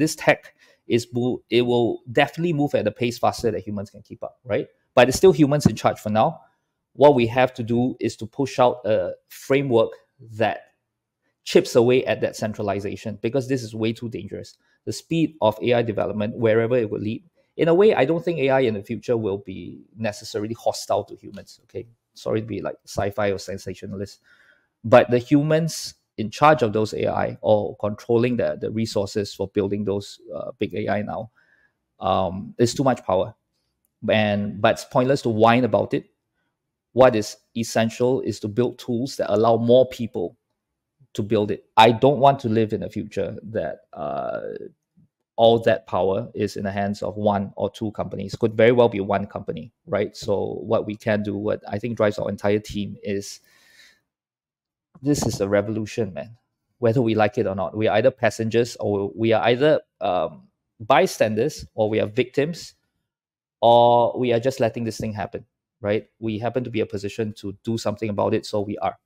this tech is it will definitely move at a pace faster that humans can keep up, right? But it's still humans in charge for now. What we have to do is to push out a framework that chips away at that centralization because this is way too dangerous. The speed of AI development, wherever it will lead, in a way, I don't think AI in the future will be necessarily hostile to humans. Okay, sorry to be like sci-fi or sensationalist, but the humans in charge of those AI or controlling the, the resources for building those uh, big AI now um, is too much power. And but it's pointless to whine about it. What is essential is to build tools that allow more people to build it. I don't want to live in a future that uh, all that power is in the hands of one or two companies. Could very well be one company, right? So what we can do, what I think drives our entire team is this is a revolution, man. Whether we like it or not, we are either passengers or we are either um, bystanders or we are victims or we are just letting this thing happen, right? We happen to be a position to do something about it, so we are.